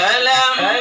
ألم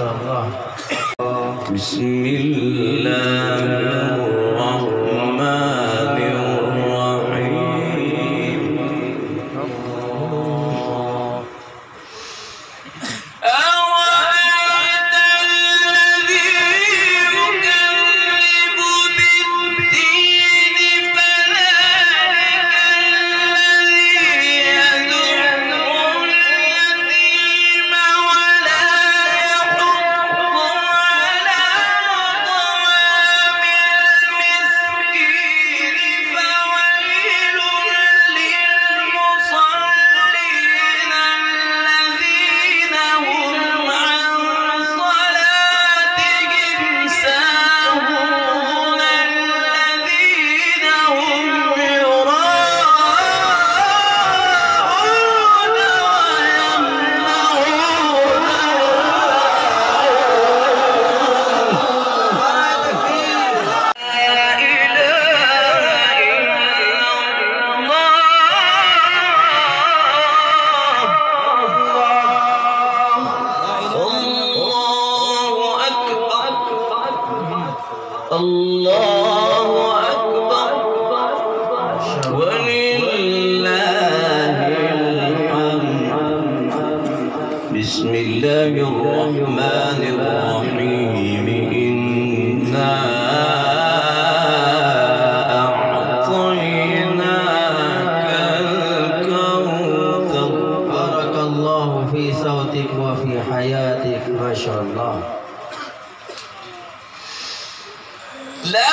شاء الله. بسم الله. ولله الحمد. بسم الله الرحمن الرحيم. إنا أعطيناك الكوثر. بارك الله في صوتك وفي حياتك. ما شاء الله. لا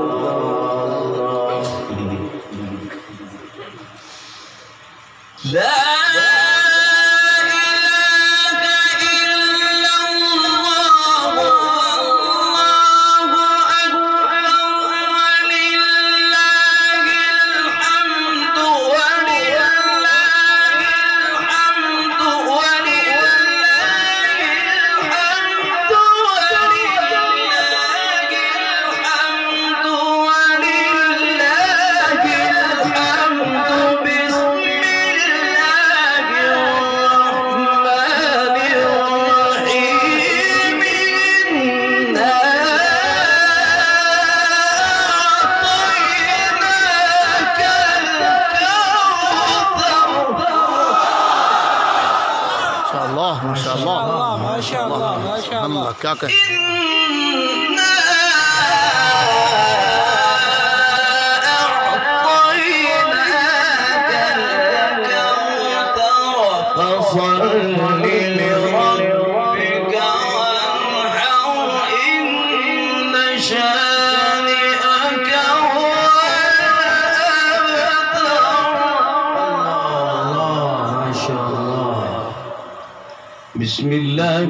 Paquioca.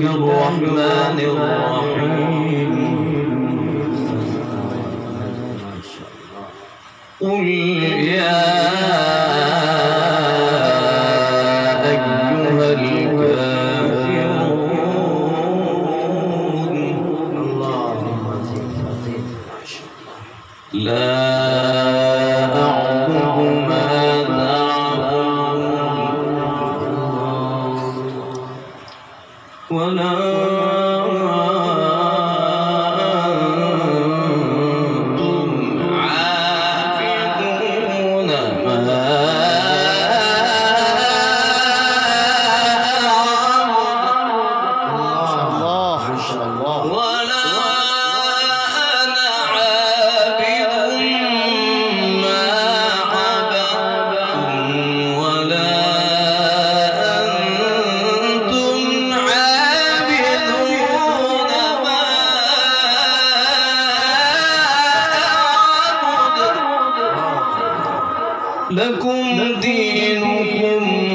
الرحمن الرحيم. ولا دينكم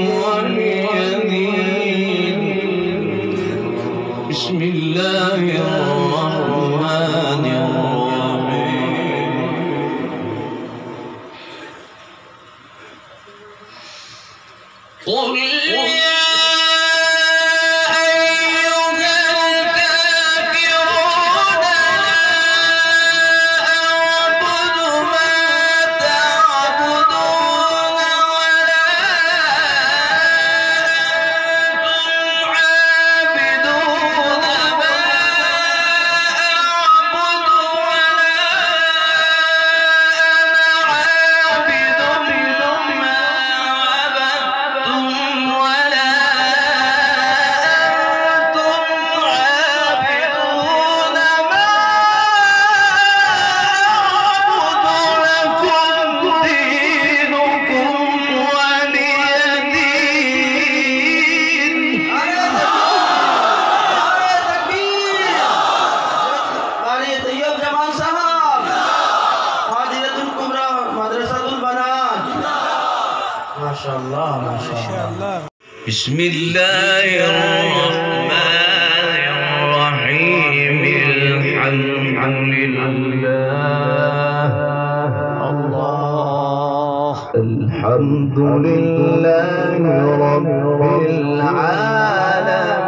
الله بسم الله الرحمن الرحيم. الحمد لله. الله الحمد لله رب العالمين.